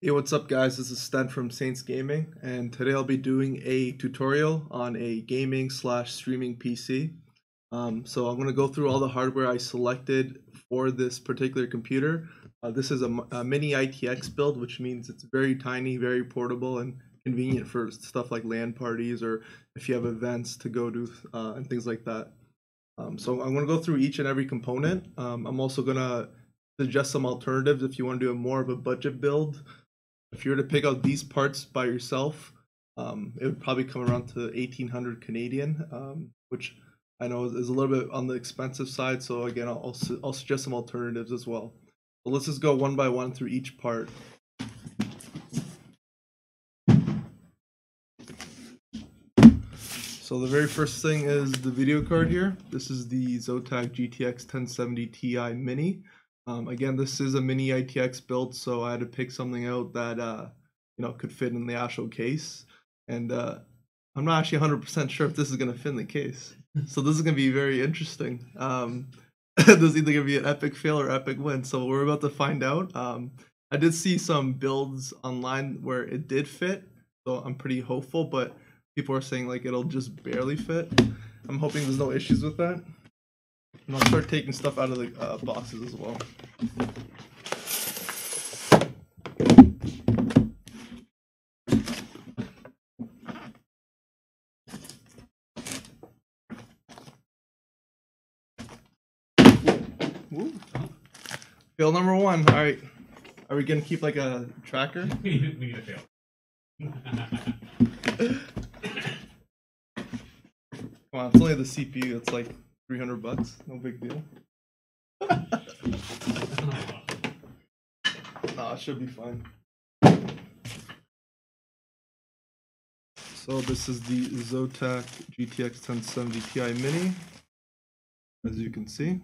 Hey, what's up guys? This is Sten from Saints Gaming and today I'll be doing a tutorial on a gaming slash streaming PC. Um, so I'm going to go through all the hardware I selected for this particular computer. Uh, this is a, a, mini ITX build which means it's very tiny, very portable and convenient for stuff like LAN parties or if you have events to go to uh, and things like that. Um, so I'm going to go through each and every component. Um, I'm also going to suggest some alternatives if you want to do a more of a budget build if you were to pick out these parts by yourself, um, it would probably come around to 1800 Canadian, um, which I know is, a little bit on the expensive side. So again, I'll, I'll suggest some alternatives as well. But let's just go one by one through each part. So the very first thing is the video card here. This is the Zotac GTX 1070 Ti Mini. Um, again, this is a mini ITX build, so I had to pick something out that uh, you know could fit in the actual case. And uh, I'm not actually 100% sure if this is going to fit in the case. So this is going to be very interesting. Um, this is either going to be an epic fail or epic win. So we're about to find out. Um, I did see some builds online where it did fit, so I'm pretty hopeful. But people are saying like it'll just barely fit. I'm hoping there's no issues with that. And I'll start taking stuff out of the uh, boxes as well. Woo. Fail number one. All right. Are we gonna keep like a tracker? we need a fail. Come on, it's only the CPU. It's like 300 bucks. No big deal. nah, should be fine. So this is the Zotac GTX 1070 Ti Mini, as you can see.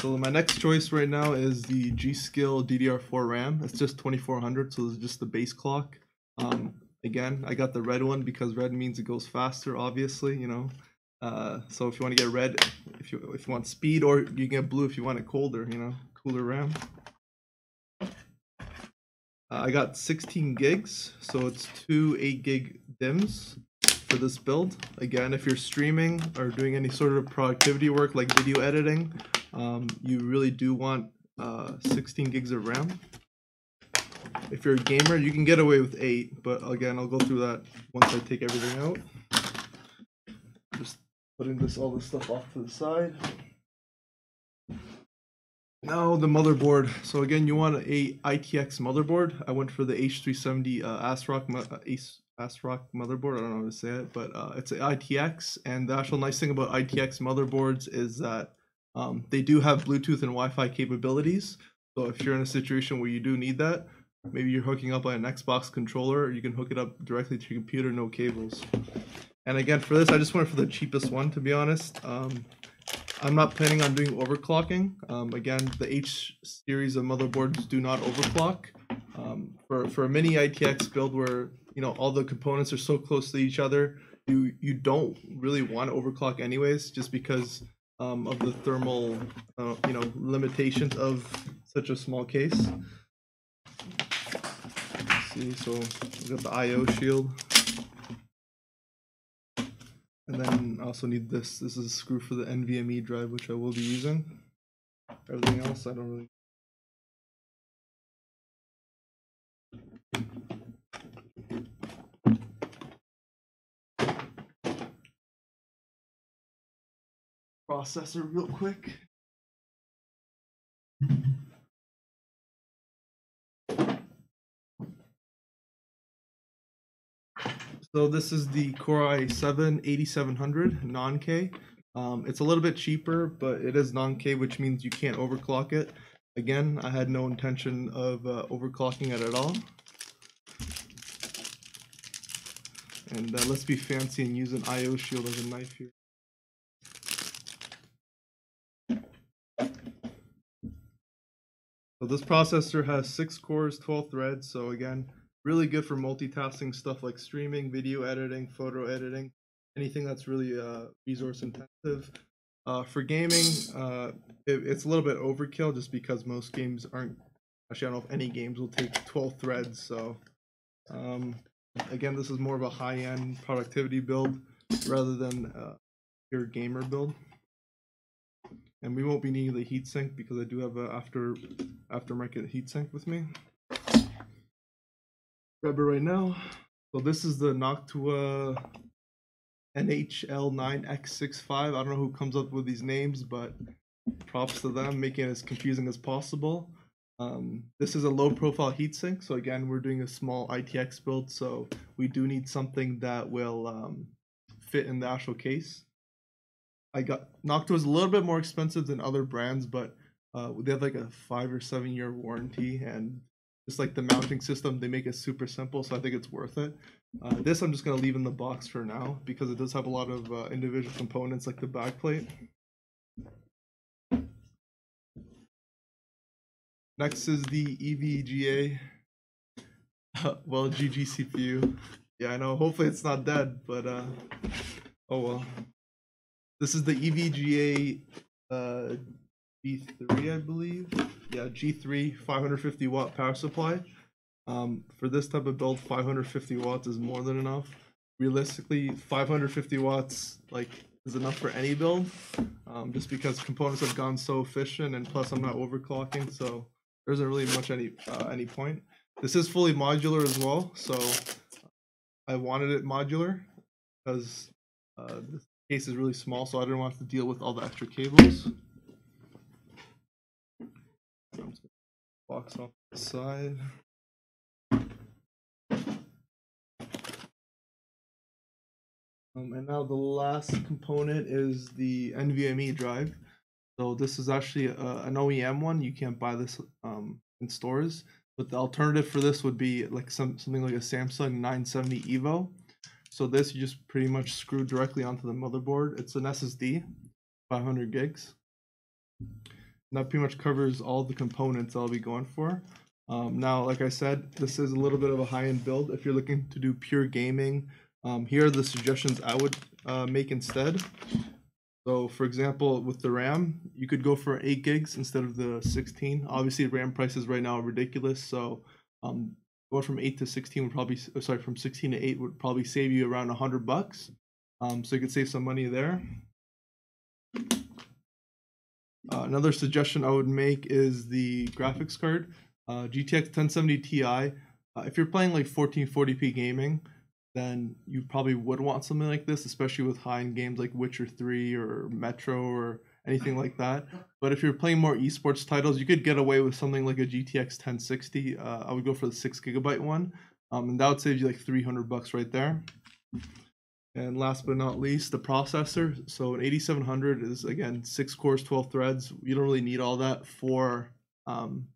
So my next choice right now is the G-Skill DDR4 RAM. It's just 2400, so it's just the base clock. Um, again i got the red one because red means it goes faster obviously you know? Uh, so if you want to get red if you if you want speed or you can get blue if you want it colder you know cooler ram. Uh, i got 16 gigs so it's two 8 gig DIMMs for this build. Again if you're streaming or doing any sort of productivity work like video editing um, you really do want uh, 16 gigs of ram if you're a gamer, you can get away with 8, but again, I'll go through that once I take everything out. Just putting this all this stuff off to the side. Now the motherboard. So again, you want a ITX motherboard. I went for the H370 uh, ASRock, uh, ASRock motherboard. I don't know how to say it, but uh, it's an ITX. And the actual nice thing about ITX motherboards is that um, they do have Bluetooth and Wi-Fi capabilities. So if you're in a situation where you do need that, maybe you're hooking up on an Xbox controller, or you can hook it up directly to your computer, no cables. And again, for this, I just went for the cheapest one, to be honest. Um, I'm not planning on doing overclocking. Um, again, the H series of motherboards do not overclock. Um, for, for a mini ITX build where you know all the components are so close to each other, you you don't really want to overclock anyways, just because um, of the thermal uh, you know limitations of such a small case so we got the IO shield. And then I also need this. This is a screw for the NVMe drive, which I will be using. Everything else, I don't really. Processor real quick. So this is the Core i7 8700 non-K. Um, it's a little bit cheaper, but it is non-K, which means you can't overclock it. Again, I had no intention of uh, overclocking it at all. And uh, let's be fancy and use an IO shield as a knife here. So this processor has 6 cores, 12 threads, so again, really good for multitasking stuff like streaming, video editing, photo editing, anything that's really uh, resource intensive. Uh, for gaming, uh, it, it's a little bit overkill just because most games aren't actually I don't know if any games will take 12 threads. So um, again, this is more of a high-end productivity build rather than uh, your gamer build. And we won't be needing the heatsink because I do have a after aftermarket heatsink with me. Grab it right now. So this is the Noctua NH-L9x65. I don't know who comes up with these names, but props to them, making it as confusing as possible. Um, this is a low profile heatsink. So again, we're doing a small ITX build. So we do need something that will um, fit in the actual case. I got Noctua is a little bit more expensive than other brands, but uh, they have like a five or seven year warranty and just like the mounting system, they make it super simple. So I think it's worth it. Uh, this I'm just gonna leave in the box for now because it does have a lot of uh, individual components like the backplate. Next is the EVGA. well, GG CPU. Yeah, I know. Hopefully it's not dead, but uh, oh well. This is the EVGA uh, G3, I believe. Yeah, G3 550 watt power supply. Um, for this type of build, 550 watts is more than enough. Realistically, 550 watts like is enough for any build, um, just because components have gone so efficient, and plus I'm not overclocking, so there isn't really much any uh, any point. This is fully modular as well, so I wanted it modular because uh, this case is really small, so I didn't want to deal with all the extra cables. Box off the side. Um, and now the last component is the NVMe drive. So this is actually a, an OEM one. You can't buy this um, in stores. But the alternative for this would be like some something like a Samsung 970 Evo. So this you just pretty much screw directly onto the motherboard. It's an SSD, 500 gigs. That pretty much covers all the components I'll be going for. Um, now, like I said, this is a little bit of a high-end build. If you're looking to do pure gaming, um, here are the suggestions I would uh, make instead. So for example, with the RAM, you could go for 8 gigs instead of the 16. Obviously, RAM prices right now are ridiculous. So um, going from 8 to 16 would probably, oh, sorry, from 16 to 8 would probably save you around 100 bucks. Um, so you could save some money there. Uh, another suggestion I would make is the graphics card. Uh, GTX 1070 Ti. Uh, if you're playing like 1440p gaming, then you probably would want something like this, especially with high-end games like Witcher 3 or Metro or anything like that. But if you're playing more esports titles, you could get away with something like a GTX 1060. Uh, I would go for the six gigabyte one, um, and that would save you like 300 bucks right there. And last but not least, the processor. So an 8700 is again six cores, 12 threads. You don't really need all that for um,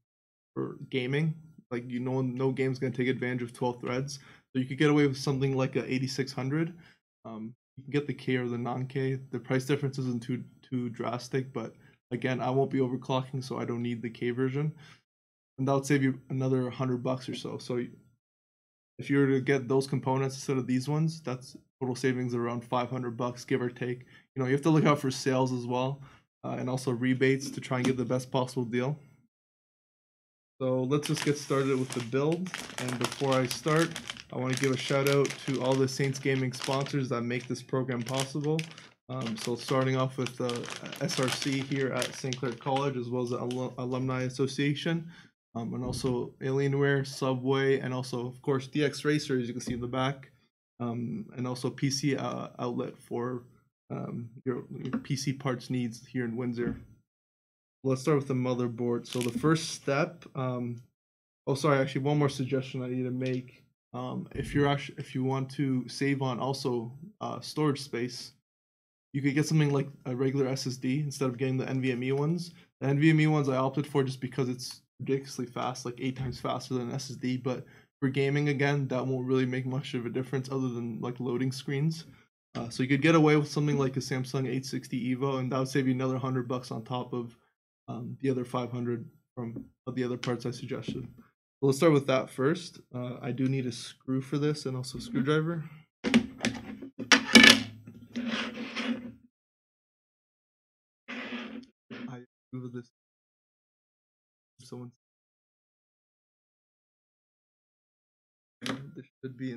for gaming. Like you know, no game's gonna take advantage of 12 threads. So you could get away with something like a 8600. Um, you can get the K or the non-K. The price difference isn't too too drastic, but again, I won't be overclocking, so I don't need the K version. And that would save you another hundred bucks or so. So if you were to get those components instead of these ones, that's total savings around 500 bucks, give or take. You know, you have to look out for sales as well, uh, and also rebates to try and get the best possible deal. So let's just get started with the build. And before I start, I want to give a shout out to all the Saints Gaming sponsors that make this program possible. Um, so starting off with the uh, SRC here at St. Clair College, as well as the Al Alumni Association, um, and also Alienware, Subway, and also, of course, DXRacer, as you can see in the back, um, and also PC uh, outlet for um, your, PC parts needs here in Windsor let's start with the motherboard. So the first step, um, oh sorry, actually one more suggestion I need to make. Um, if you're actually if you want to save on also uh, storage space, you could get something like a regular SSD instead of getting the NVMe ones. The NVMe ones I opted for just because it's ridiculously fast, like eight times faster than SSD. But for gaming again, that won't really make much of a difference other than like loading screens. Uh, so you could get away with something like a Samsung 860 Evo, and that would save you another hundred bucks on top of um, the other 500 from the other parts I suggested. Well, let's start with that first. Uh, I do need a screw for this and also a screwdriver. I move this. Someone Should be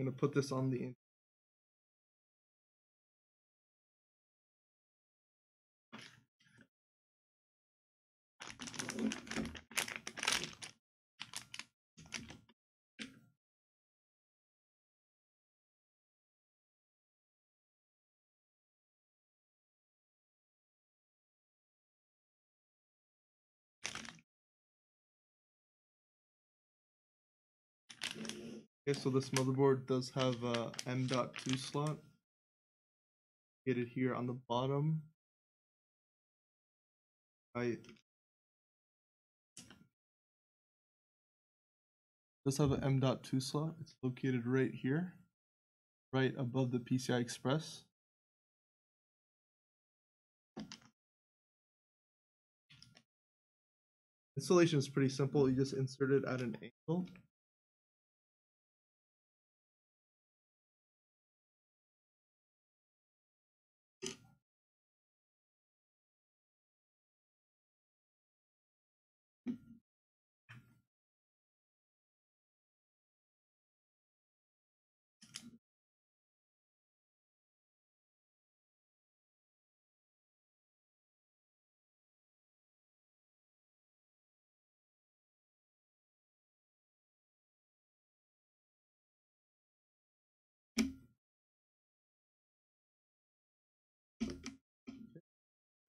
I'm gonna put this on the. Okay, so this motherboard does have a M.2 slot. Get it here on the bottom. I does have an M.2 slot. It's located right here, right above the PCI Express. Installation is pretty simple. You just insert it at an angle.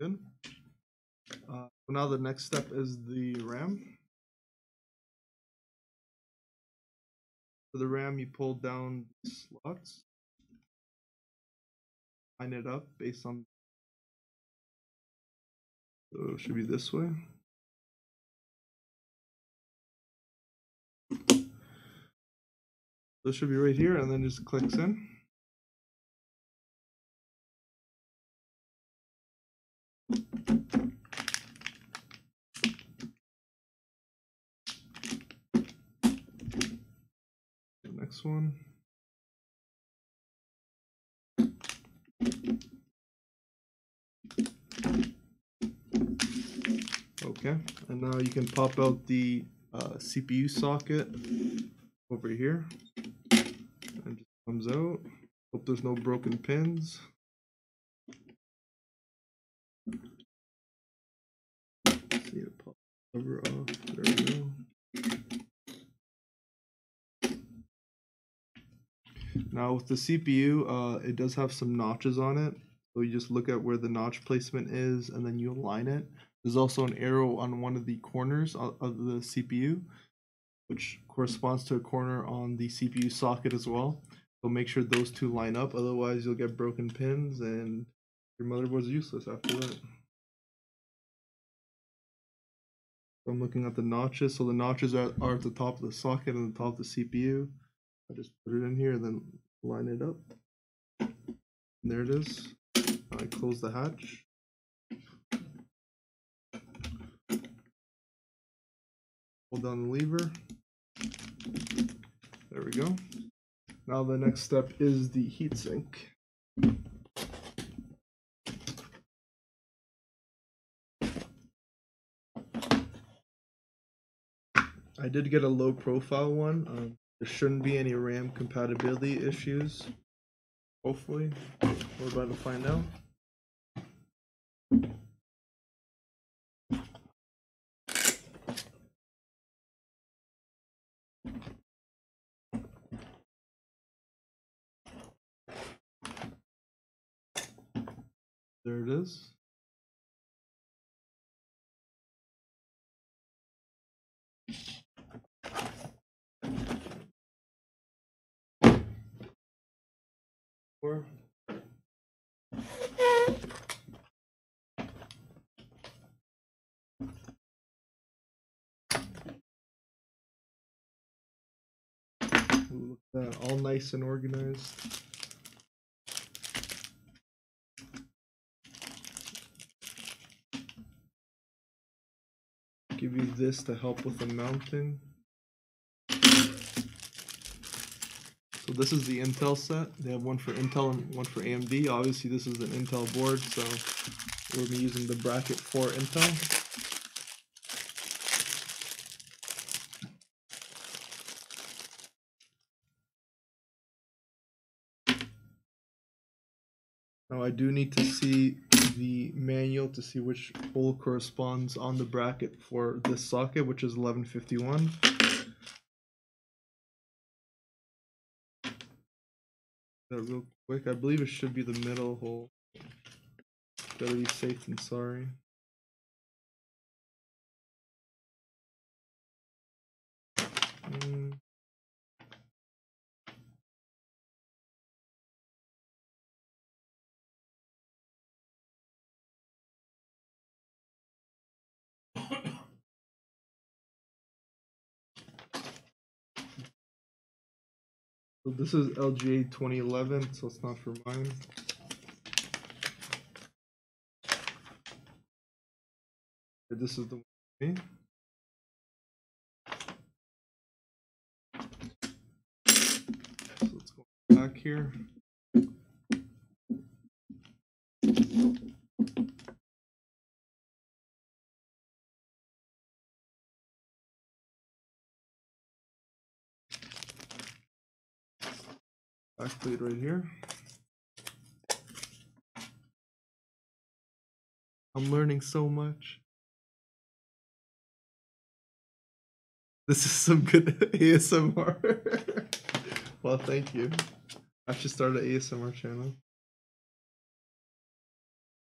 Good. Uh, now the next step is the RAM. For the RAM, you pull down the slots, line it up based on. So it should be this way. This should be right here, and then just clicks in. One. Okay, and now you can pop out the uh, CPU socket over here. And just comes out. Hope there's no broken pins. See it pop cover off. There we go. Now with the CPU, uh, it does have some notches on it. So you just look at where the notch placement is and then you align it. There's also an arrow on one of the corners of, the CPU, which corresponds to a corner on the CPU socket as well. So make sure those two line up, otherwise you'll get broken pins and your motherboard's useless after that. I'm looking at the notches. So the notches are, are at the top of the socket and the top of the CPU. I just put it in here and then line it up. And there it is. I close the hatch. Hold down the lever. There we go. Now the next step is the heatsink. I did get a low profile one. Um, there shouldn't be any RAM compatibility issues. Hopefully, we're about to find out. There it is. Look at that, all nice and organized. Give you this to help with the mounting. This is the Intel set. They have one for Intel and one for AMD. Obviously this is an Intel board, so we'll be using the bracket for Intel. Now I do need to see the manual to see which hole corresponds on the bracket for this socket, which is 1151. That real quick. I believe it should be the middle hole. Better be safe than sorry. Mm. So this is LGA 2011, so it's not for mine. This is the one. So let's go back here. Backplate right here. I'm learning so much. This is some good ASMR. well, thank you. I should start an ASMR channel.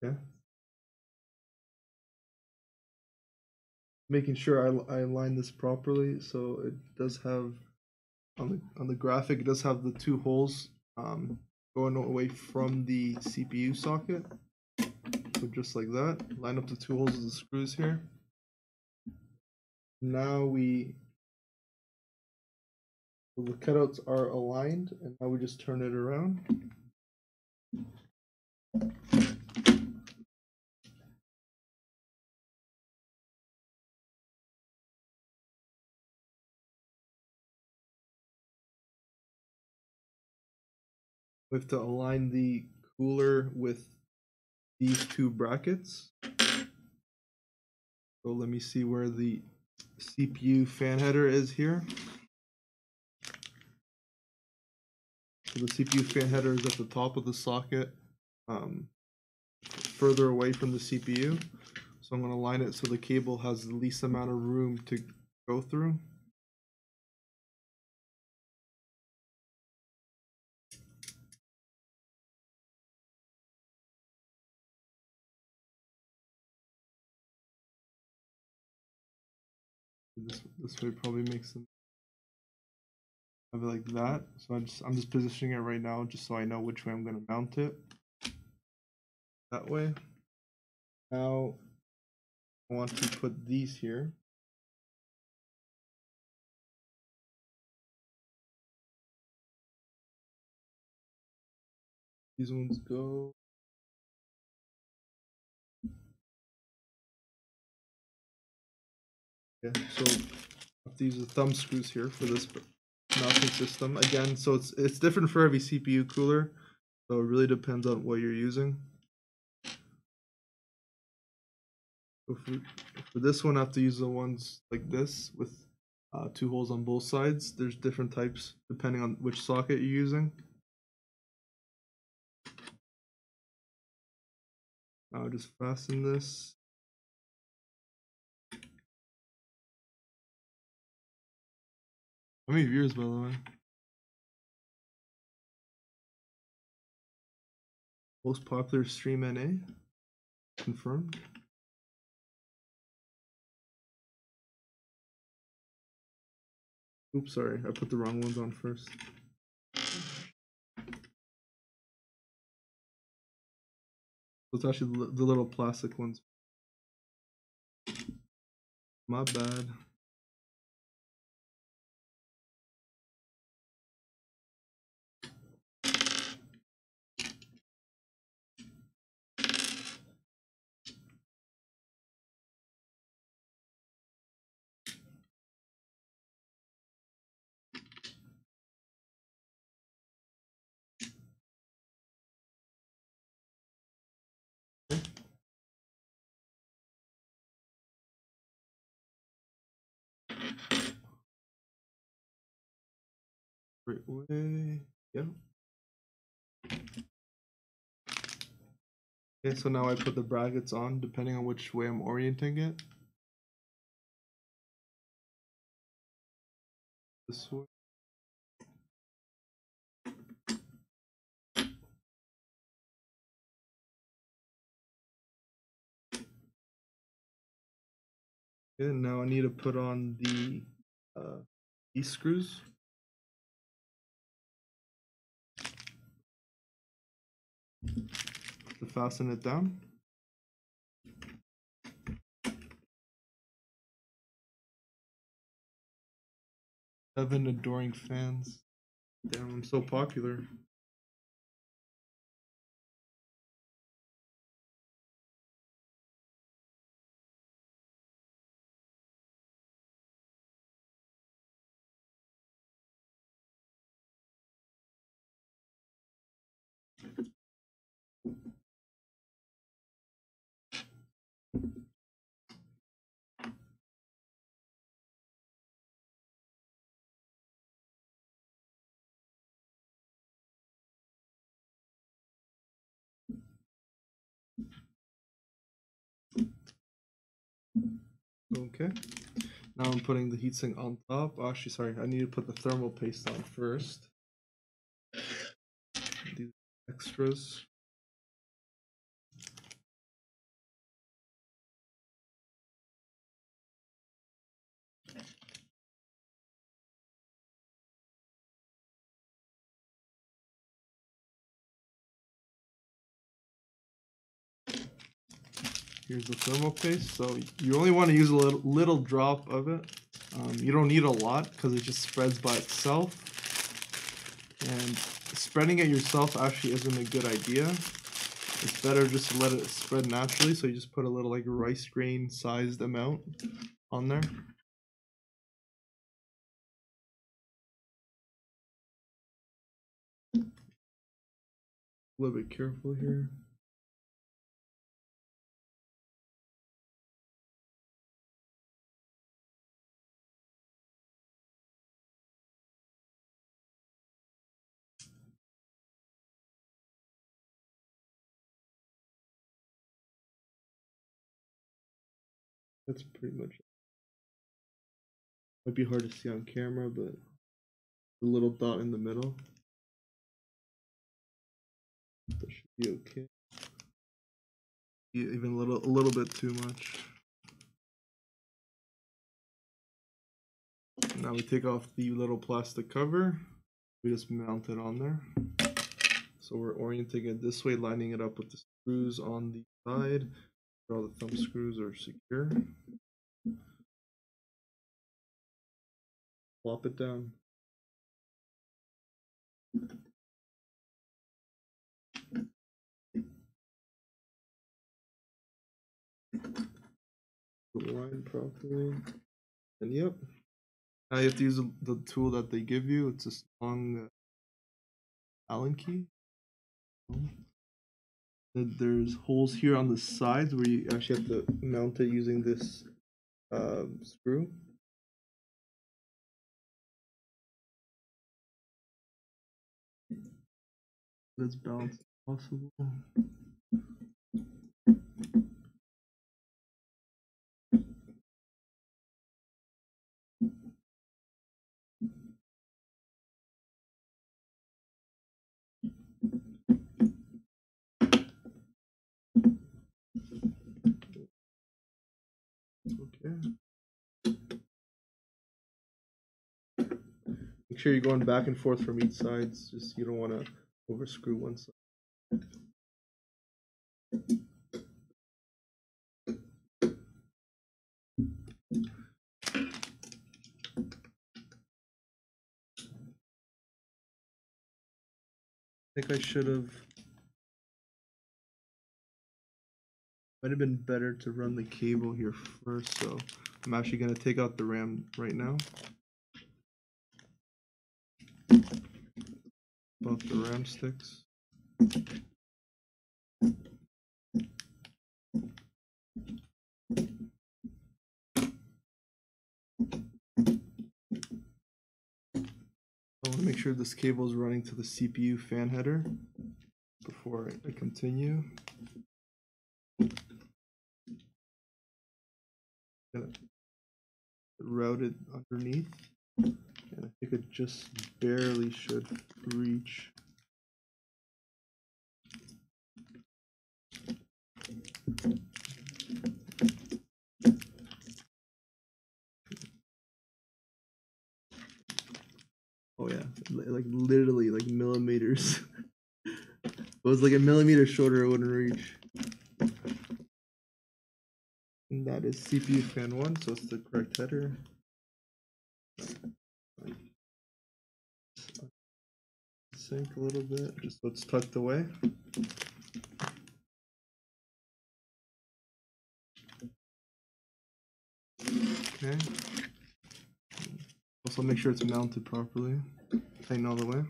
Yeah. Making sure I, I align this properly so it does have on the on the graphic it does have the two holes um, going away from the CPU socket. So just like that, line up the two holes of the screws here. Now we so the cutouts are aligned, and now we just turn it around. We have to align the cooler with these two brackets. So let me see where the CPU fan header is here. So the CPU fan header is at the top of the socket, um, further away from the CPU. So I'm going to line it so the cable has the least amount of room to go through. This this way probably makes them have it like that. So I just I'm just positioning it right now just so I know which way I'm gonna mount it. That way. Now I want to put these here. These ones go. Okay, so I have to use the thumb screws here for this mounting system. Again, so it's it's different for every CPU cooler, so it really depends on what you're using. So for, for this one, I have to use the ones like this with uh, two holes on both sides. There's different types depending on which socket you're using. I'll just fasten this. How many viewers, by the way? Most popular stream NA? Confirmed. Oops, sorry, I put the wrong ones on first. It's actually the, the little plastic ones. My bad. Right way. Yeah. Okay, so now I put the brackets on depending on which way I'm orienting it. This way. Okay, now I need to put on the uh, screws. To fasten it down. Seven adoring fans. Damn, I'm so popular. Okay. Now I'm putting the heatsink on top. Actually, sorry, I need to put the thermal paste on first. These extras. Here's the thermal paste. So you only want to use a little, little drop of it. Um, you don't need a lot because it just spreads by itself. And spreading it yourself actually isn't a good idea. It's better just to let it spread naturally. So you just put a little like rice grain sized amount on there. A little bit careful here. That's pretty much it. Might be hard to see on camera, but the little dot in the middle. That should be okay. Even a little a little bit too much. Now we take off the little plastic cover. We just mount it on there. So we're orienting it this way, lining it up with the screws on the side. All the thumb screws are secure. Plop it down. Line properly. And yep. Now you have to use the- the tool that they give you. It's a long uh, Allen key. There's holes here on the sides where you actually have to mount it using this um, screw. That's balanced possible. Okay. Make sure you're going back and forth from each side. It's just you don't want to over screw one side. I think I should have. Might have been better to run the cable here first, so I'm actually gonna take out the RAM right now. Both the RAM sticks. I want to make sure this cable is running to the CPU fan header before I continue. Gonna route it underneath, and I think it just barely should reach. Oh yeah, like literally like millimeters. it was like a millimeter shorter, it wouldn't reach. And that is CPU fan one, so it's the correct header. Sync a little bit, just so it's tucked away. Okay. Also make sure it's mounted properly. Tighten all the way.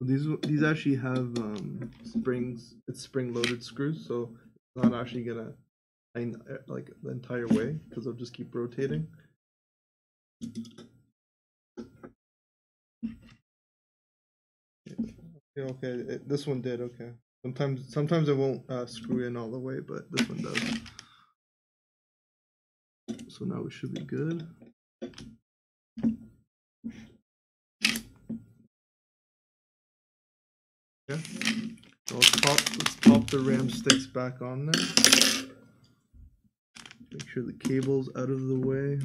These these actually have um, springs. It's spring loaded screws, so it's not actually gonna uh, like the entire way because they'll just keep rotating. Okay, it, this one did okay. Sometimes sometimes it won't uh, screw in all the way, but this one does. So now we should be good. Yeah. So let's pop let's the RAM sticks back on there. Make sure the cable's out of the way.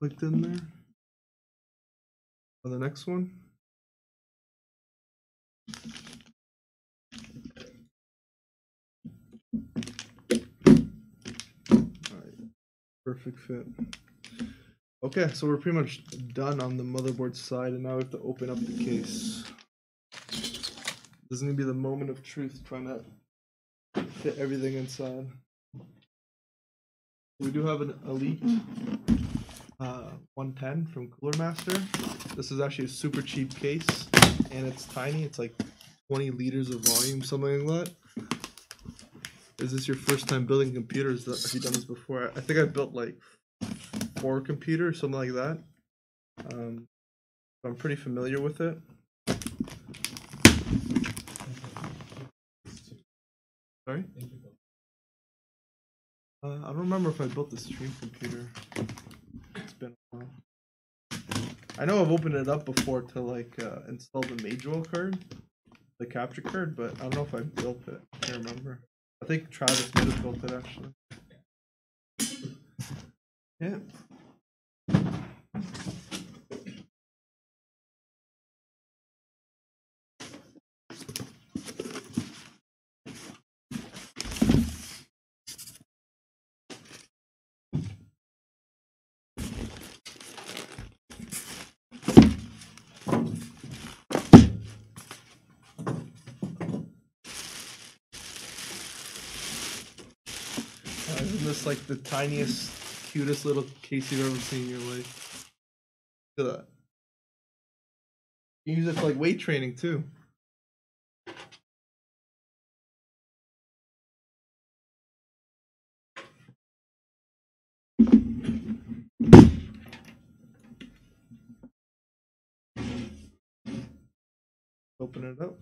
Clicked in there. On the next one. Perfect fit. Okay, so we're pretty much done on the motherboard side, and now we have to open up the case. This is gonna be the moment of truth, trying to fit everything inside. We do have an Elite uh, 110 from Cooler Master. This is actually a super cheap case, and it's tiny. It's like 20 liters of volume, something like that. Is this your first time building computers? That- Have you done this before? I think I built like four computers, something like that. Um, I'm pretty familiar with it. Sorry? Uh, I don't remember if I built the stream computer. Been a while. I know I've opened it up before to like uh, install the Magewell card, the capture card, but I don't know if I built it. I can't remember. I think Travis might have built it actually. Yeah. Uh, isn't this like the tiniest, cutest little case you've ever seen in your life? Look at that. You use it for like weight training too. Open it up.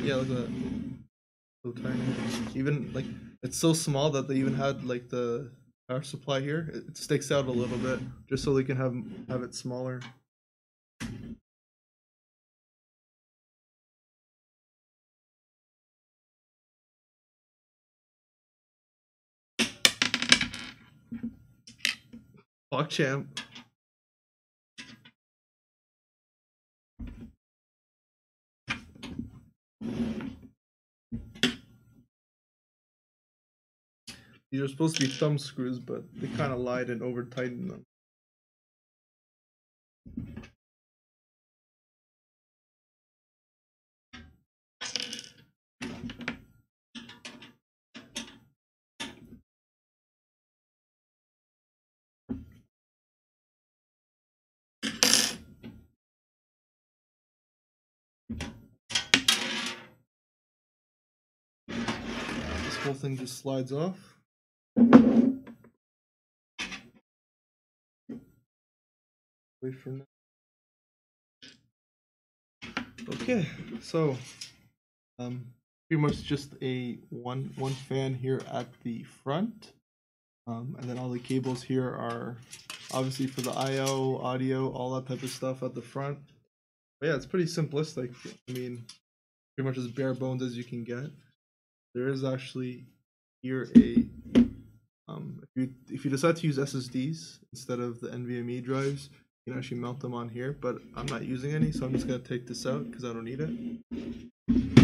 Yeah, look at that. So tiny. Even like It's so small that they even had like the power supply here. It sticks out a little bit just so they can have have it smaller. PogChamp. These are supposed to be thumb screws, but they kind of lied and over tightened them. Whole thing just slides off. Wait for now. Okay, so um, pretty much just a one one fan here at the front, um, and then all the cables here are obviously for the I/O, audio, all that type of stuff at the front. But yeah, it's pretty simplistic. I mean, pretty much as bare bones as you can get. There is actually here a um, if you if you decide to use SSDs instead of the NVMe drives, you can actually mount them on here. But I'm not using any, so I'm just gonna take this out because I don't need it.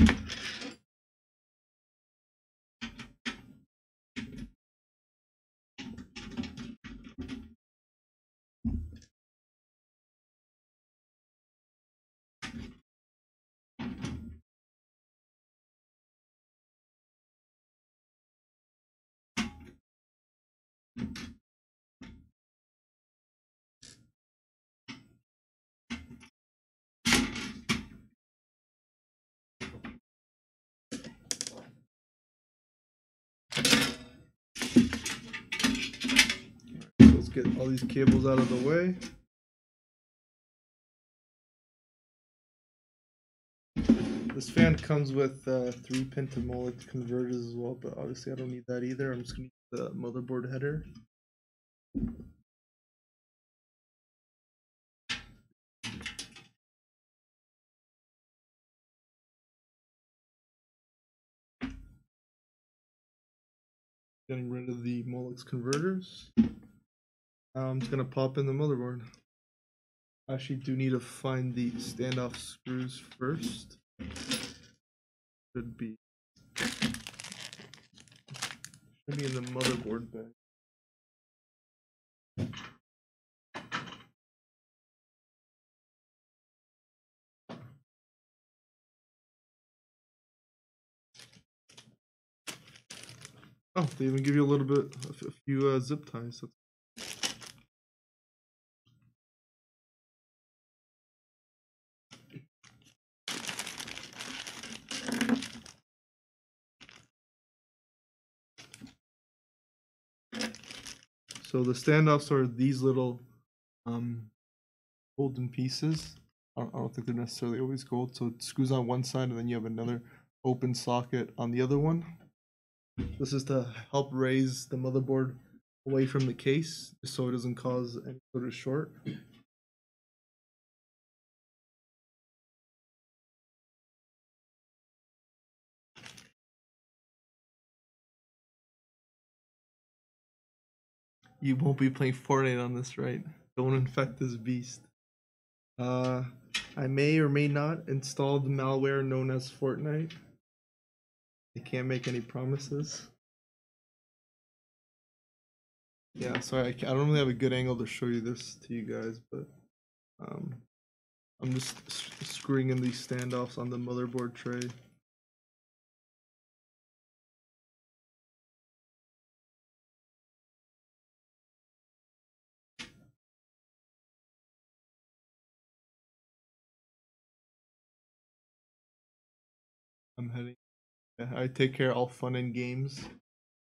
Get all these cables out of the way. This fan comes with uh, three pin to converters as well, but obviously I don't need that either. I'm just gonna use the motherboard header. Getting rid of the Molex converters. I'm just gonna pop in the motherboard. I actually do need to find the standoff screws first. Should be should be in the motherboard bag. Oh, they even give you a little bit, a few uh, zip ties. That's So the standoffs are these little um, golden pieces. I don't, I don't think they're necessarily always gold. So it screws on one side, and then you have another open socket on the other one. This is to help raise the motherboard away from the case, so it doesn't cause any sort of short. You won't be playing Fortnite on this, right? Don't infect this beast. Uh, I may or may not install the malware known as Fortnite. I can't make any promises. Yeah, sorry, I, I don't really have a good angle to show you this to you guys, but um, I'm just screwing in these standoffs on the motherboard tray. I'm heading. Yeah, I take care of all fun and games.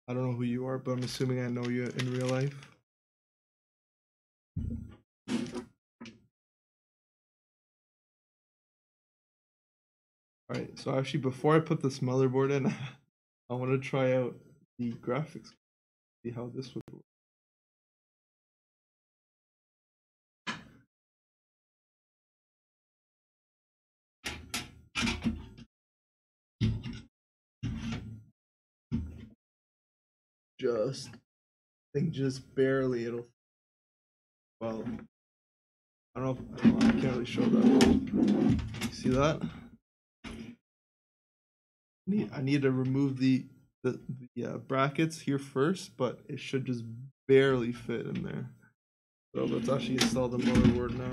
I don't know who you are, but I'm assuming I know you in real life. Alright, so actually before I put this motherboard in, I want to try out the graphics. See how this would work. Just, I think just barely it'll. Well, I don't know. I can't really show that. See that? Need, I need to remove the the, the uh, brackets here first, but it should just barely fit in there. So let's actually install the motherboard now.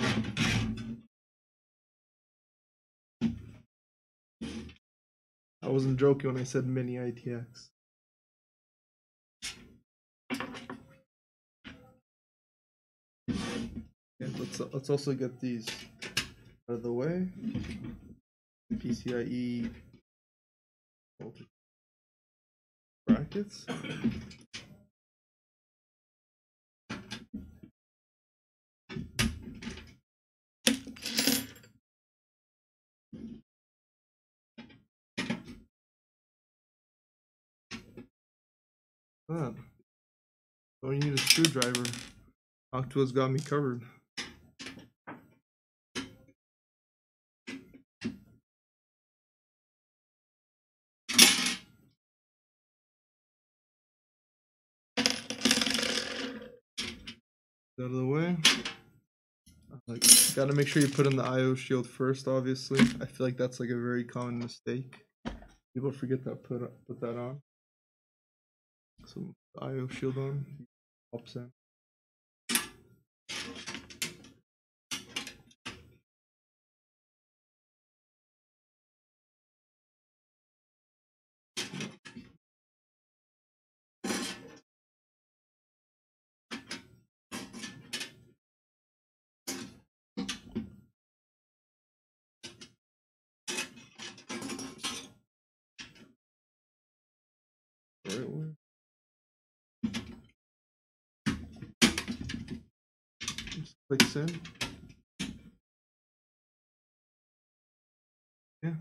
I wasn't joking when I said mini ITX. And let's let's also get these out of the way. PCIe brackets. That. Oh, you need a screwdriver. Noctua's got me covered. Out of the way. Like, gotta make sure you put in the IO shield first. Obviously, I feel like that's like a very common mistake. People forget that put put that on. So IO shield on pops in. Right way. Just clicks. Yeah.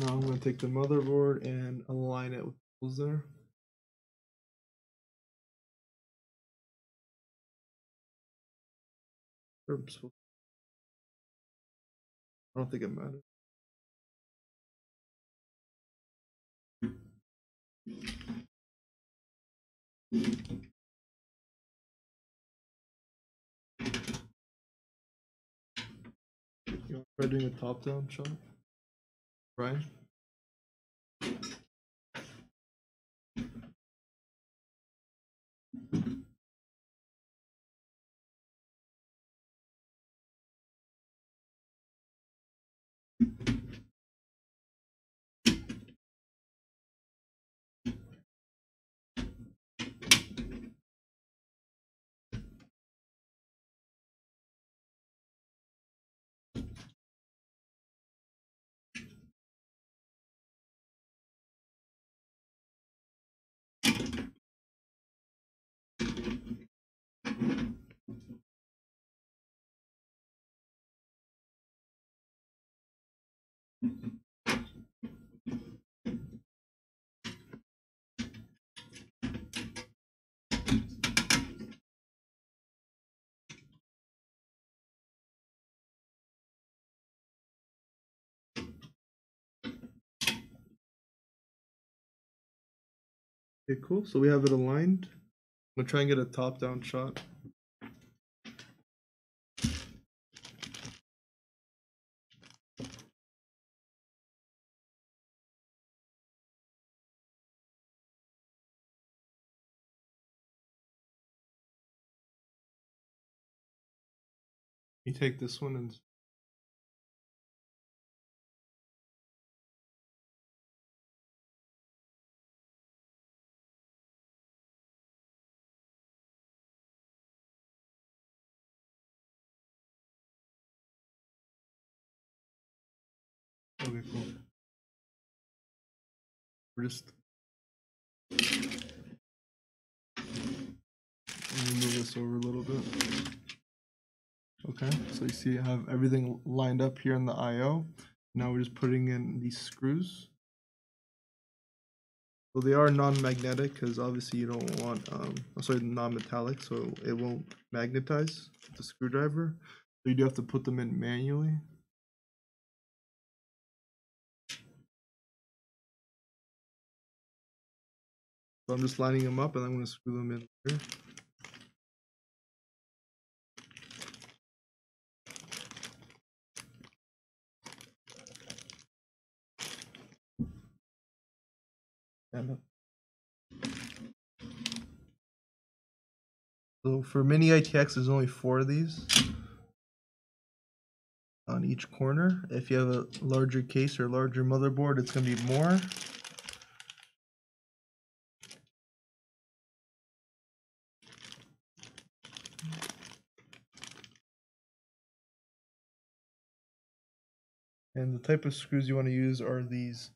Now I'm going to take the motherboard and align it with holes there. Oops. I don't think it matters. Try doing a top-down shot? Brian? Okay, cool. So we have it aligned. I'm gonna try and get a top-down shot. Take this one and Okay, cool. We're just move this over a little bit. Okay, so you see I have everything lined up here in the IO. Now we're just putting in these screws. So they are non-magnetic because obviously you don't want, um, oh, sorry, non-metallic, so it won't magnetize the screwdriver. So you do have to put them in manually. So I'm just lining them up and I'm going to screw them in here. So for mini ITX, there's only four of these on each corner. If you have a larger case or larger motherboard, it's going to be more. And the type of screws you want to use are these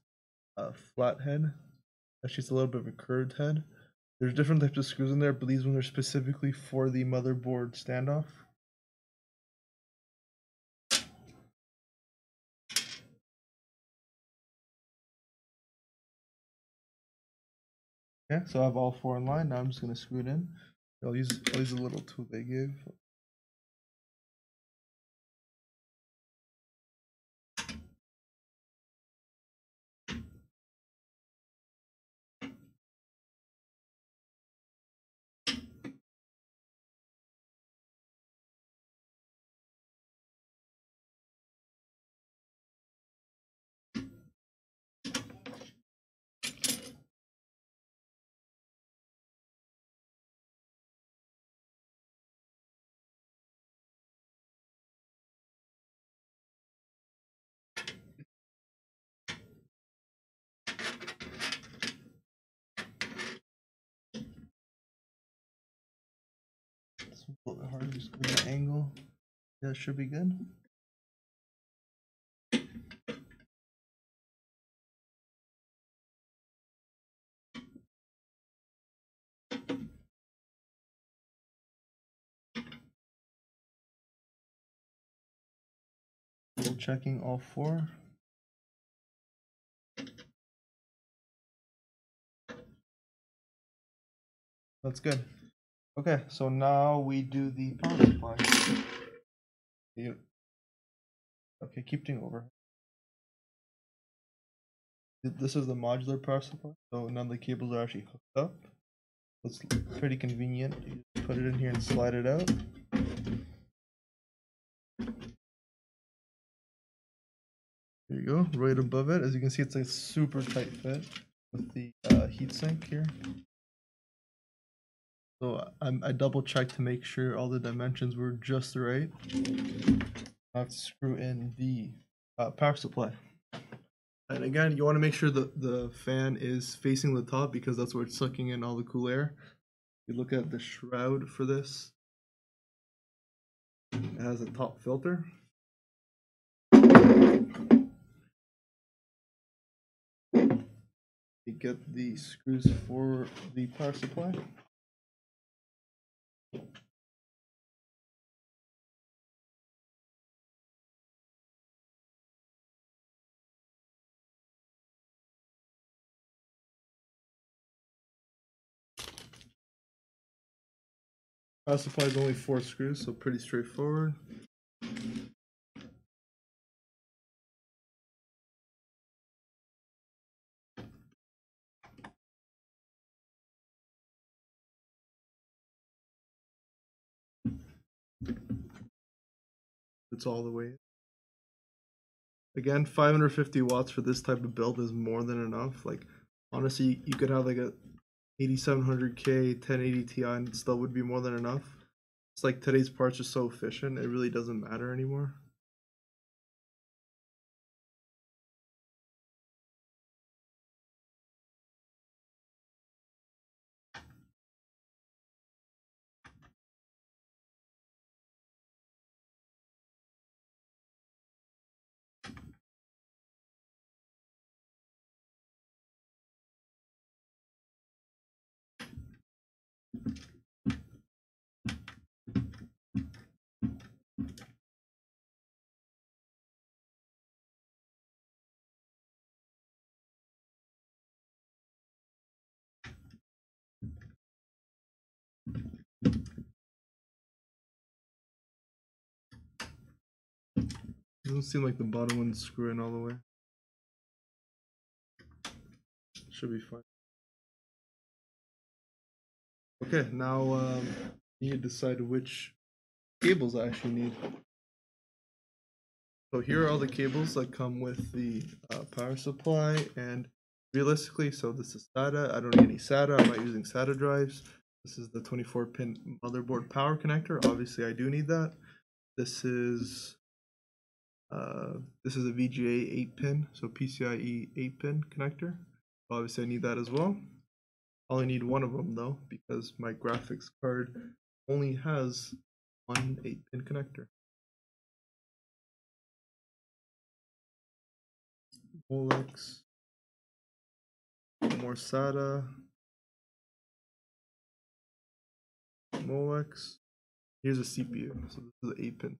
uh, flathead. It's a little bit of a curved head. There's different types of screws in there, but these ones are specifically for the motherboard standoff. Okay, so I have all four in line. Now I'm just gonna screw it in. I'll use I'll use a little tool they give. A little bit hard, just give an angle. That should be good. Checking all four. That's good. Okay, so now we do the power supply. Okay, keep doing over. This is the modular power supply, so none of the cables are actually hooked up. It's pretty convenient. You just put it in here and slide it out. There you go, right above it. As you can see, it's a super tight fit with the uh, heatsink here. So I, I double checked to make sure all the dimensions were just right. I have to screw in the uh, power supply. And again, you want to make sure that the fan is facing the top because that's where it's sucking in all the cool air. You look at the shroud for this. It has a top filter. You get the screws for the power supply. Power supply is only four screws, so pretty straightforward. It's all the way. Again, 550 watts for this type of build is more than enough. Like, honestly, you could have like a 8700K 1080 Ti and still would be more than enough. It's like today's parts are so efficient, it really doesn't matter anymore. Doesn't seem like the bottom one's screwing all the way. Should be fine. Okay, now um, you need to decide which cables I actually need. So here are all the cables that come with the uh, power supply and realistically, so this is SATA. I don't need any SATA. I'm not using SATA drives. This is the 24 pin motherboard power connector. Obviously, I do need that. This is uh, this is a VGA 8 pin, so PCIe 8 pin connector. Obviously, I need that as well. I only need one of them though, because my graphics card only has one 8 pin connector. Molex, more SATA, Molex. Here's a CPU, so this is an 8 pin.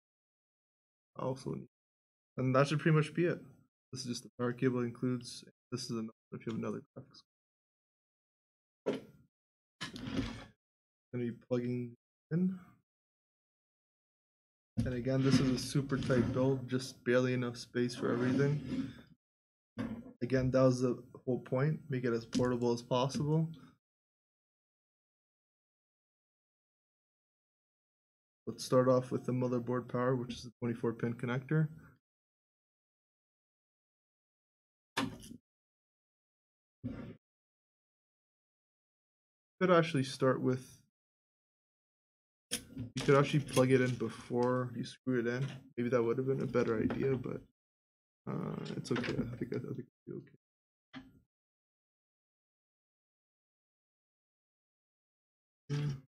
I also need, and that should pretty much be it. This is just the power cable includes. This is another if you have another graphics. Gonna be plugging in. And again, this is a super tight build, just barely enough space for everything. Again, that was the whole point, make it as portable as possible. Let's start off with the motherboard power, which is a 24 pin connector. Could actually start with you could actually plug it in before you screw it in. Maybe that would have been a better idea, but uh, it's okay. I think I, I think it'll be okay. Yeah.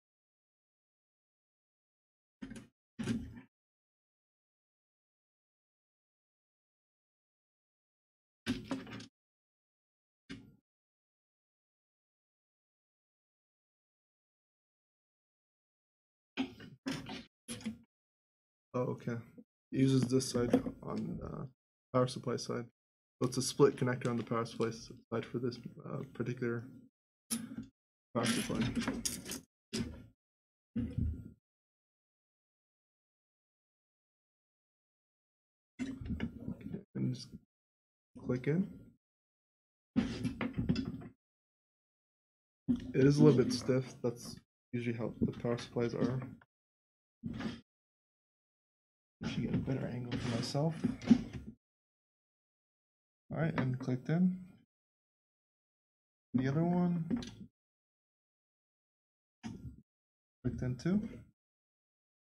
Oh, okay. It uses this side on uh, power supply side. So it's a split connector on the power supply side for this uh, particular power supply. And just click in. It is a little bit stiff. That's usually how the power supplies are. Get a better angle for myself. Alright, and clicked in. The other one. Clicked in too.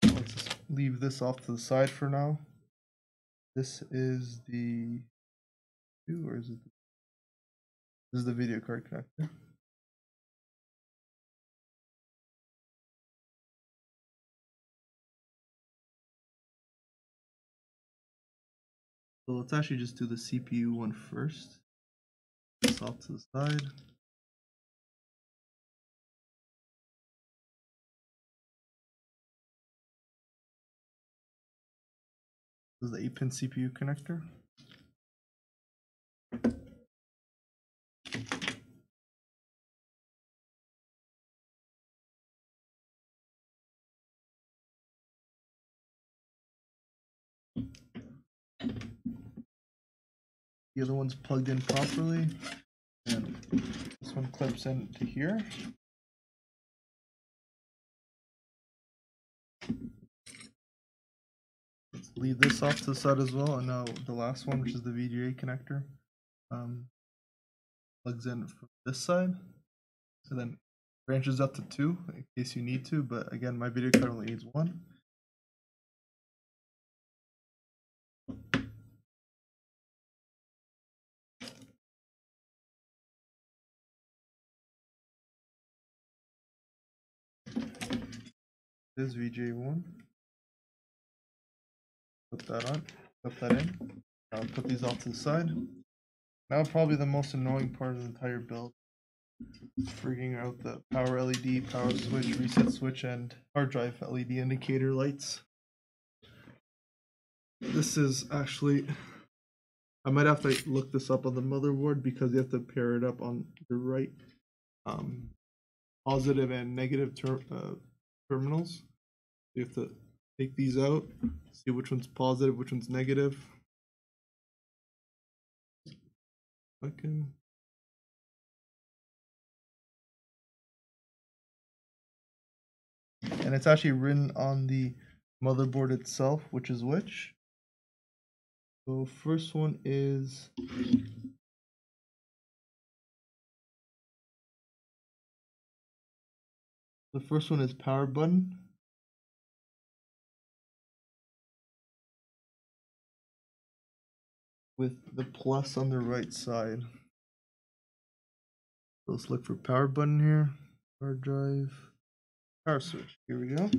Let's just leave this off to the side for now. This is the two or is it this is the video card connector. So let's actually just do the CPU one first. This off to the side. This is the 8 pin CPU connector. The other one's plugged in properly. And this one clips in to here. Let's leave this off to the side as well. And now the last one, which is the VGA connector, um, plugs in from this side. So then branches up to two in case you need to. But again, my video card only needs one. This VJ1. Put that on, put that in. I'll put these off to the side. Now probably the most annoying part of the entire build. Figuring out the power LED, power switch, reset switch, and hard drive LED indicator lights. This is actually I might have to look this up on the motherboard because you have to pair it up on the right um, positive and negative ter- uh, terminals. You have to take these out, see which one's positive, which one's negative. Second. And it's actually written on the motherboard itself, which is which. So first one is the first one is power button. With the plus on the right side. Let's look for power button here. Hard drive. Power switch. Here we go.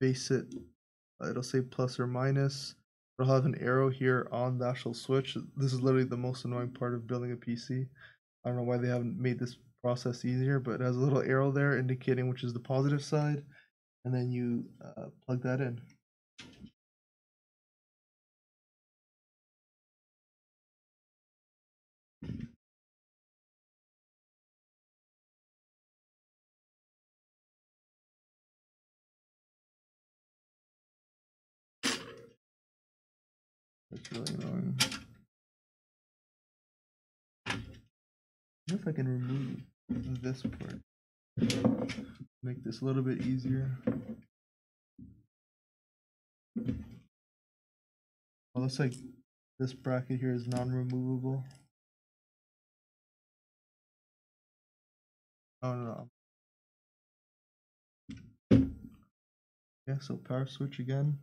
Base it. Uh, it'll say plus or minus. It'll have an arrow here on the actual switch. This is literally the most annoying part of building a PC. I don't know why they haven't made this process easier, but it has a little arrow there indicating which is the positive side, and then you uh, plug that in. That's really annoying. If I can remove this part. Make this a little bit easier. Well, looks like this bracket here is non-removable. Oh no. Yeah, so power switch again.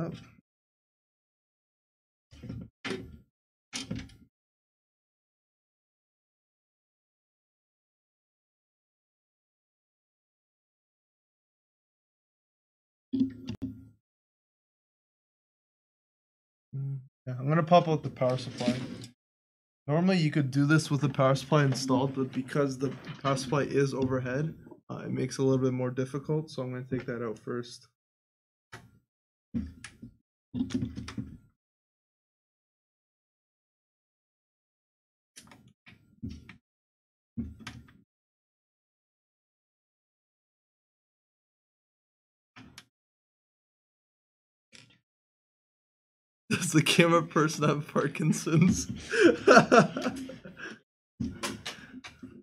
Oh. Mm, Yeah, I'm gonna pop out the power supply. Normally you could do this with the power supply installed, but because the power supply is overhead, uh, it makes it a little bit more difficult, so I'm gonna take that out first. Does the camera person have Parkinson's?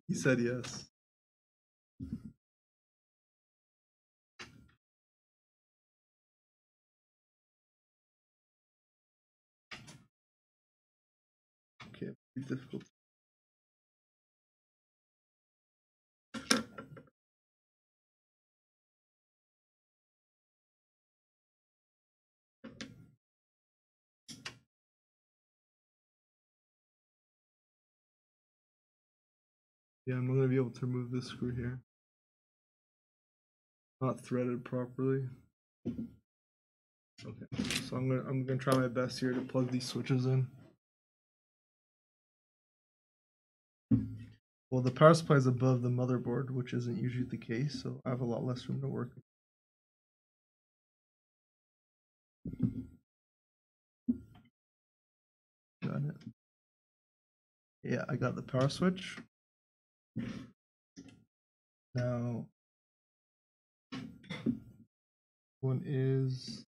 he said yes. Difficult. Yeah, I'm not gonna be able to remove this screw here. Not threaded properly. Okay, so I'm gonna I'm gonna try my best here to plug these switches in. Well, the power supply is above the motherboard, which isn't usually the case, so I have a lot less room to work. Got it. Yeah, I got the power switch. Now, one is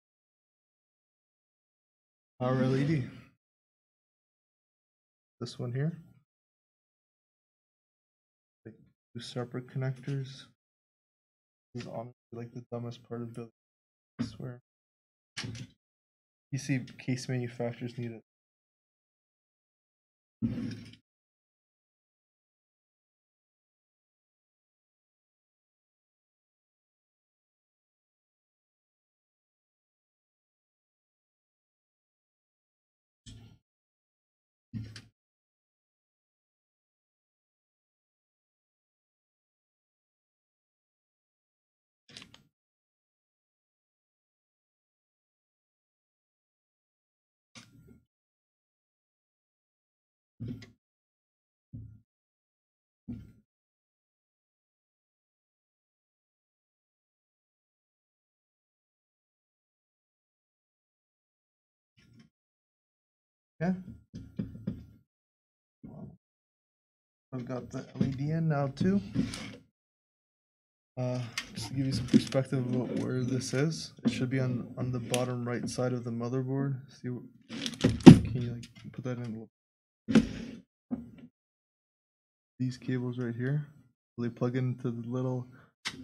power LED. This one here. Two separate connectors. This is honestly like the dumbest part of building. I swear. PC case manufacturers need it. Yeah. I've got the LED in now too. Uh, just to give you some perspective about where this is, it should be on on the bottom right side of the motherboard. See, wh- can you like put that in? These cables right here, they plug into the little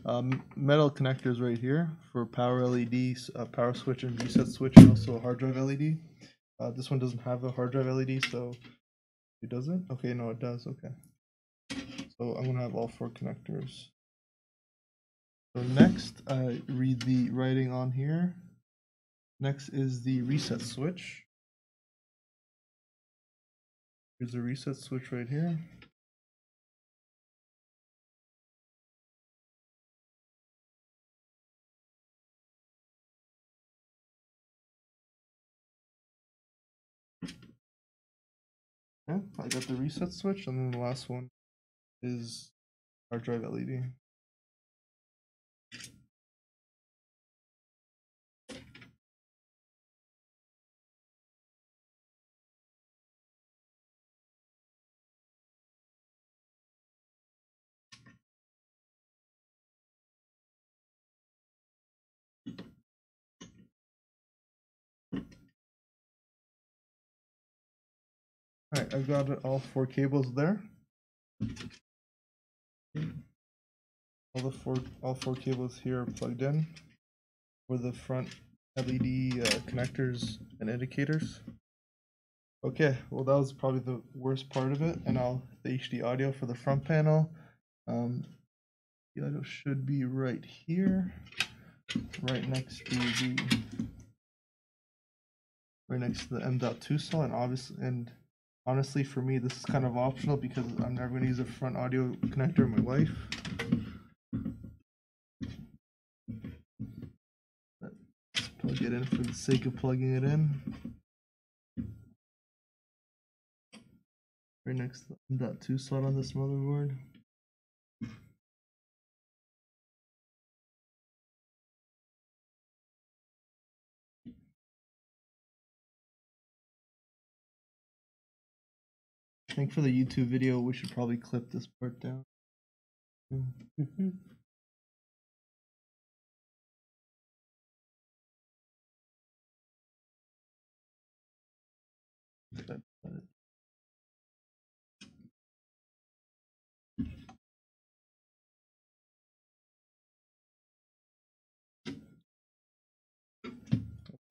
um, metal connectors right here for power LEDs, uh, power switch and reset switch, and also a hard drive LED. Uh, this one doesn't have a hard drive LED, so it doesn't. Okay, no, it does. Okay, so I'm gonna have all four connectors. So next, I read the writing on here. Next is the reset switch. Here's a reset switch right here. Yeah, I got the reset switch, and then the last one is hard drive E LED. Alright, I've got all four cables there. All the four all four cables here are plugged in for the front LED uh, connectors and indicators. Okay, well that was probably the worst part of it, and now the HD audio for the front panel. Um, the audio should be right here, right next to the right next to the M.2 slot, and obviously and honestly for me this is kind of optional because I'm never going to use a front audio connector in my life. Let's plug it in for the sake of plugging it in. Right next to the M.2 slot on this motherboard. I think for the YouTube video, we should probably clip this part down. Mm-hmm. Okay.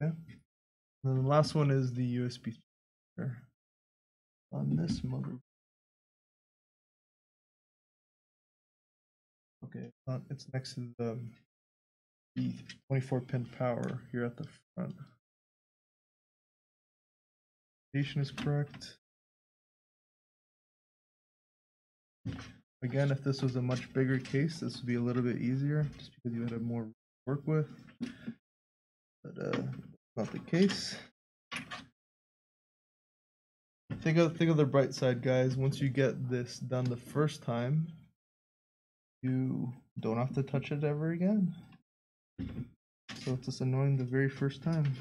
And then the last one is the USB speaker on this mother. Okay, uh, it's next to the, the 24 pin power here at the front. Station is correct. Again, if this was a much bigger case, this would be a little bit easier, just because you had more work with. But uh, not the case. Think of think of the bright side, guys. Once you get this done the first time, you don't have to touch it ever again. So it's just annoying the very first time.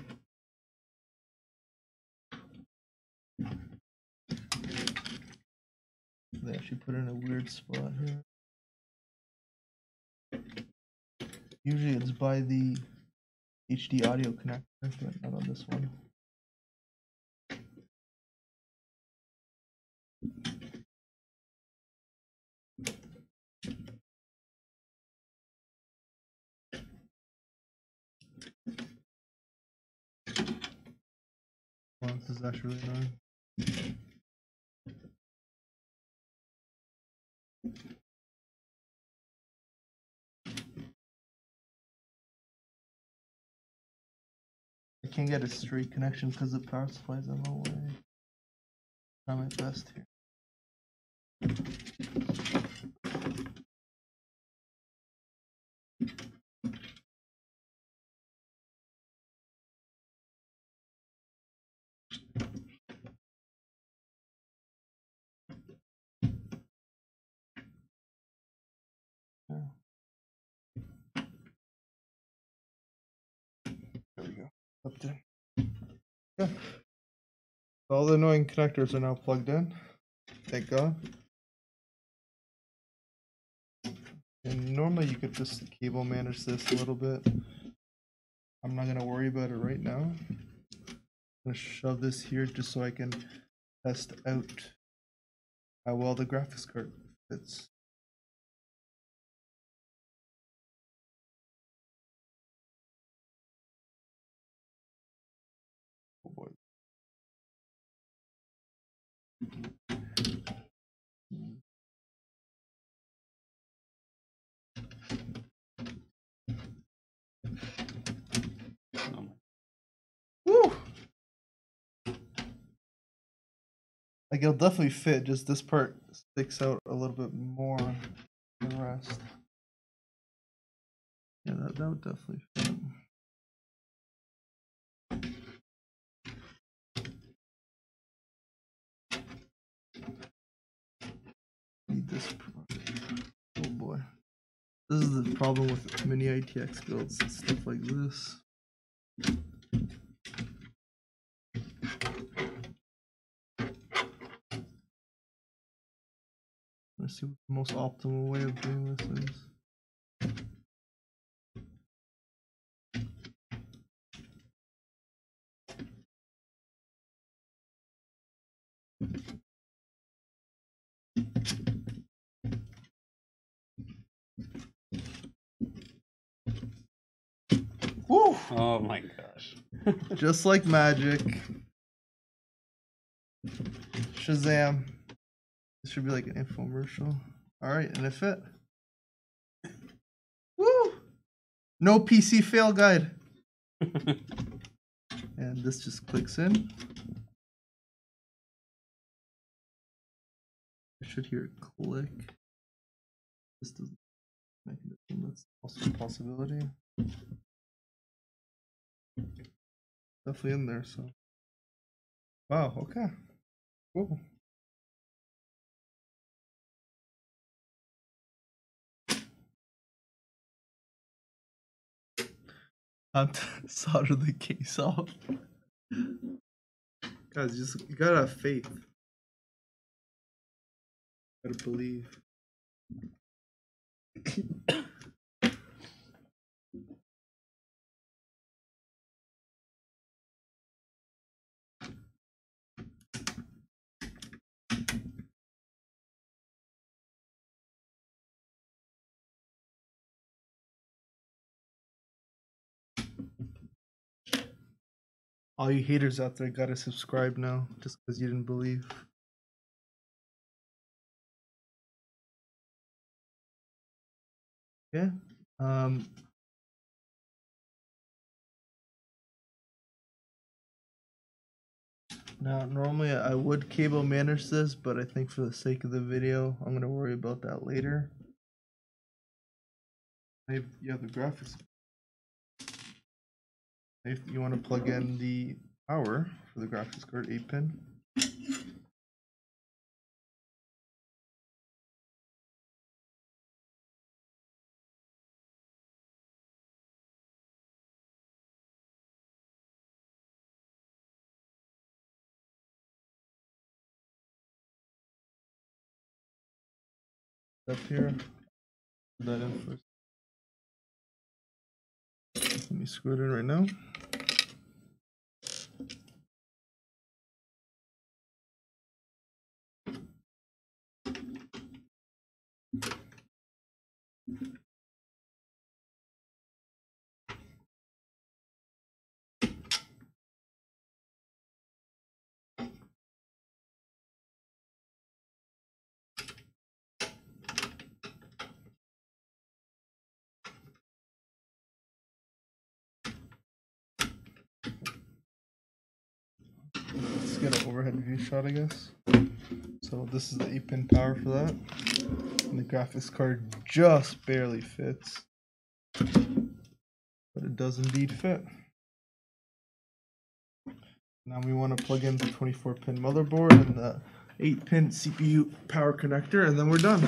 They actually put in a weird spot here. Usually it's by the HD audio connector, but not on this one. Well, this is actually annoying. I can't get a straight connection because the power supply's in the way. I'm at best here. There. We go. Up there. All the annoying connectors are now plugged in. Thank God. And normally you could just cable manage this a little bit. I'm not gonna worry about it right now. I'm gonna shove this here just so I can test out how well the graphics card fits. Oh boy. Oh my- Woo! Like it'll definitely fit, just this part sticks out a little bit more than the rest. Yeah, that, that would definitely fit. Need this product. Oh boy. This is the problem with mini ITX builds, it's stuff like this. Let's see what the most optimal way of doing this is. Woo! Oh my gosh. Just like magic. Shazam. This should be like an infomercial. Alright, and if it. Woo! No PC fail guide. And this just clicks in. I should hear it click. This doesn't make mechanism, that's also a possibility. Definitely in there, so. Wow, okay. Cool. Time to solder the case off. Oh. Guys, just you gotta have faith. Gotta believe. All you haters out there gotta subscribe now, just because you didn't believe. Yeah. Um. Now, normally I would cable manage this, but I think for the sake of the video, I'm gonna worry about that later. If you have the graphics if you want to plug in the power for the graphics card 8 pin. Up here that in first let me screw it in right now get an overhead view shot, I guess. So this is the 8 pin power for that. And the graphics card just barely fits. But it does indeed fit. Now we want to plug in the 24 pin motherboard and the 8 pin CPU power connector, and then we're done.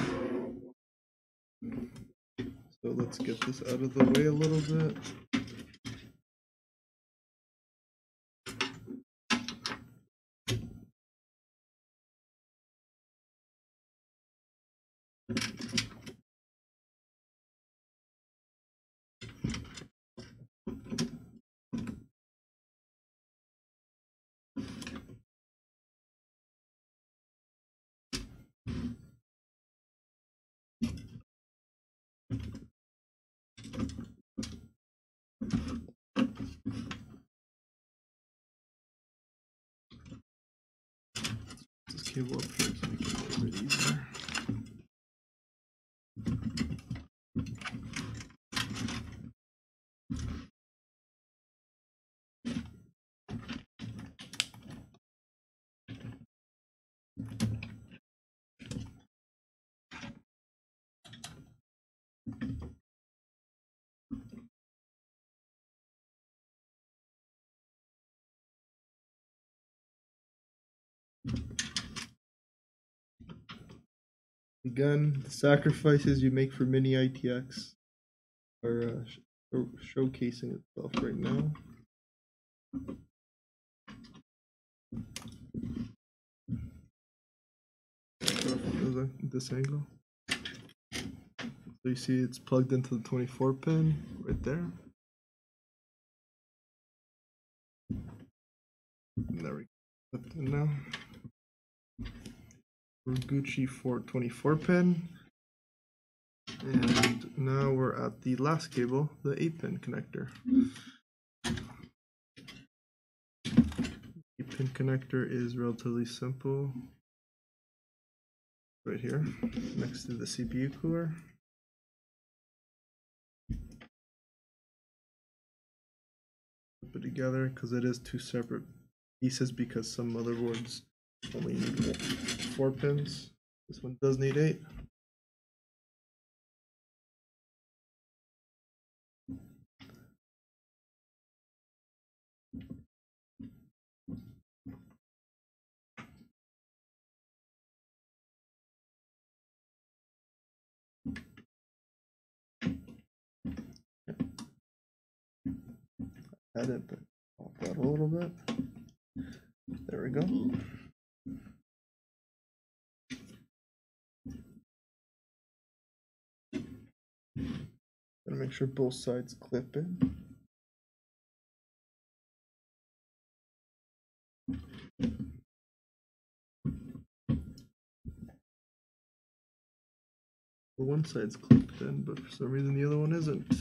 So let's get this out of the way a little bit. This cable up here to make it a little bit easier. Again, the sacrifices you make for mini ITX are uh, sh- showcasing itself right now. This- angle. So you see it's plugged into the 24 pin right there. And there we go. Now. Gucci 424 pin. And now we're at the last cable, the 8 pin connector. 8 pin connector is relatively simple. Right here, next to the CPU cooler. Put it together because it is two separate pieces because some motherboards only need four pins. This one does need eight. Had it, but pop that a little bit. There we go. Gotta make sure both sides clip in. One side's clipped in, but for some reason the other one isn't.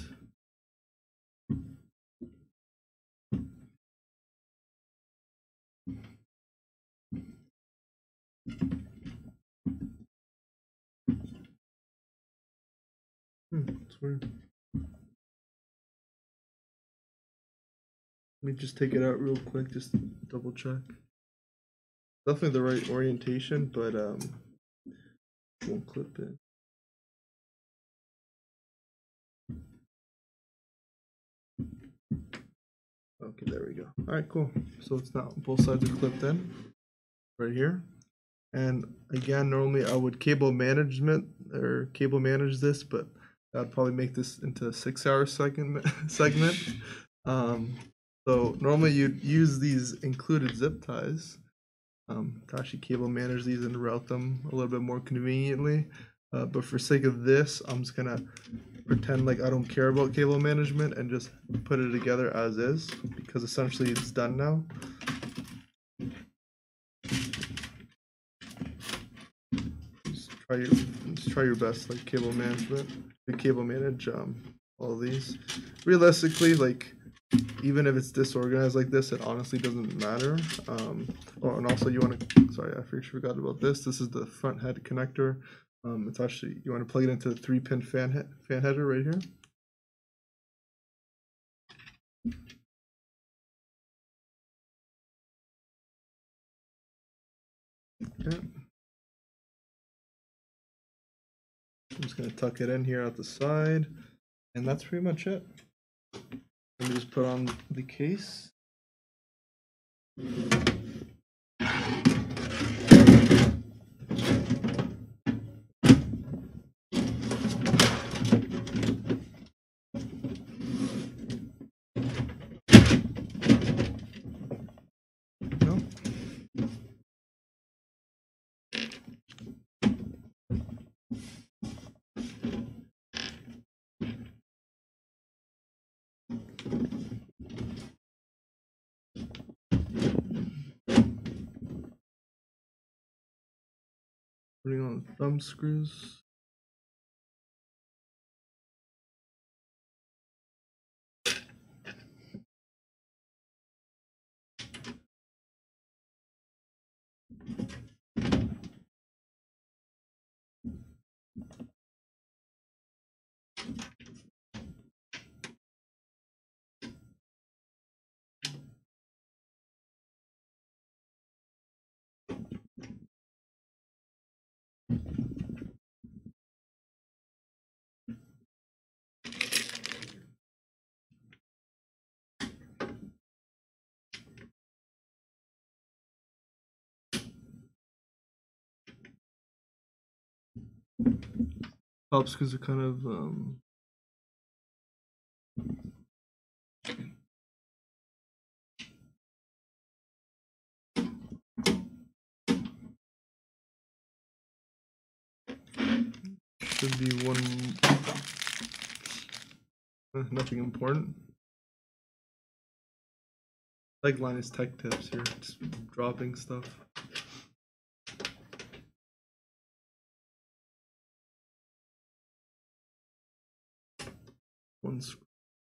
Hmm, it's weird. Let me just take it out real quick, just double check. Definitely the right orientation, but um, won't clip it. Okay, there we go. All right, cool. So it's now both sides are clipped in, right here. And again, normally I would cable management or cable manage this, but I'd probably make this into a six-hour segment. segment. Um, so normally you'd use these included zip ties um, to actually cable manage these and route them a little bit more conveniently. Uh, but for sake of this, I'm just gonna pretend like I don't care about cable management and just put it together as is because essentially it's done now. Just try your just try your best like cable management. You cable manage um all these. Realistically, like even if it's disorganized like this, it honestly doesn't matter. Um, oh, and also you want to, sorry, I for- forgot about this. This is the front head connector. Um, it's actually, you want to plug it into the three pin fan, he- fan header right here. Okay. I'm just gonna tuck it in here at the side, and that's pretty much it. Let me just put on the case. putting on thumb screws. Helps because it kind of um, should be one. uh, Nothing important. Like Linus Tech Tips here, just dropping stuff. One's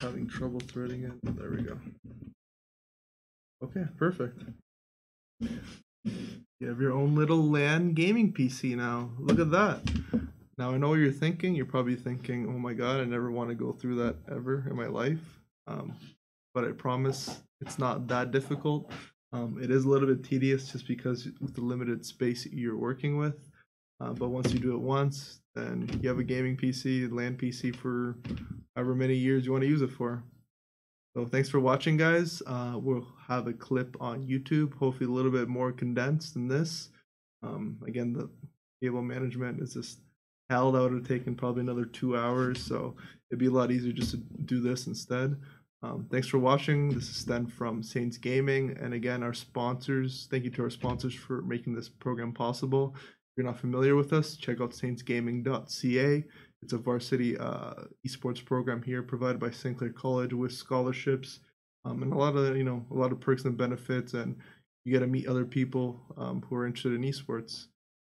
having trouble threading it. There we go. Okay, perfect. You have your own little LAN gaming PC now. Look at that. Now I know what you're thinking. You're probably thinking, "Oh my God, I never want to go through that ever in my life." Um, but I promise it's not that difficult. Um, it is a little bit tedious just because with the limited space you're working with. Uh, but once you do it once, then you have a gaming PC, LAN PC for however many years you want to use it for. So thanks for watching, guys. Uh, we'll have a clip on YouTube, hopefully a little bit more condensed than this. Um, again, the cable management is just hell. That would have taken probably another two hours, so it'd be a lot easier just to do this instead. Um, thanks for watching. This is Sten from Saints Gaming, and again, our sponsors. Thank you to our sponsors for making this program possible. If you're not familiar with us, check out saintsgaming.ca. It's a varsity uh, esports program here provided by St. Clair College with scholarships um, and a lot of you know a lot of perks and benefits, and you get to meet other people um, who are interested in esports.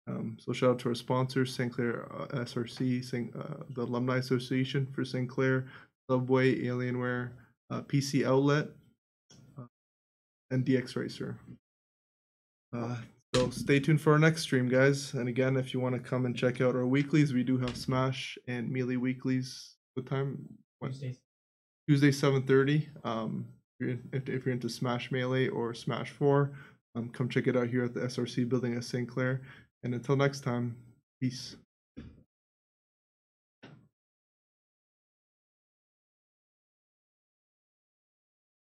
Um, so shout out to our sponsors, St. Clair uh, SRC, St. Uh, the Alumni Association for St. Clair, Subway, Alienware, uh, PC Outlet, uh, and DXRacer. So stay tuned for our next stream, guys. And again, if you want to come and check out our weeklies, we do have Smash and Melee weeklies. What time? When? Tuesday, seven thirty. Um, if you're, if, you're into Smash Melee or Smash Four, um, come check it out here at the SRC building at St. Clair. And until next time, peace.